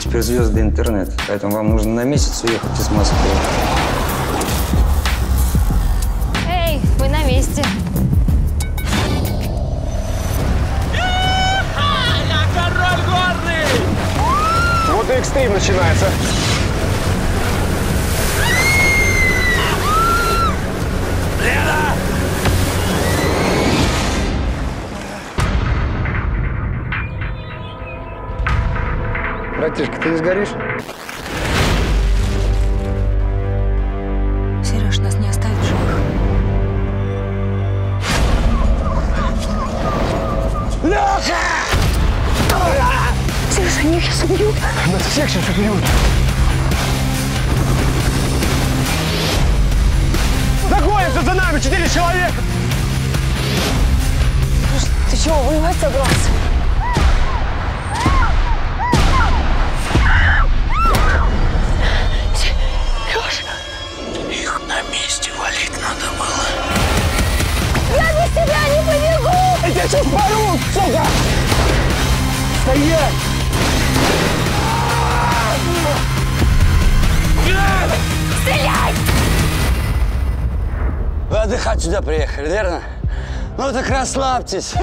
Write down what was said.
суперзвезды интернет. Поэтому вам нужно на месяц уехать из Москвы. Эй, вы на месте. Вот и экстрим начинается. Братишка, ты не сгоришь? Сереж, нас не оставит в живых. Сереж, они их сейчас убьют. Нас всех сейчас убьют. Загонятся за нами четыре человека. Ты чего, воевать собрался? Сейчас порву, сука! Стоять! Стреляй! Вы отдыхать сюда приехали, верно? Ну так расслабьтесь.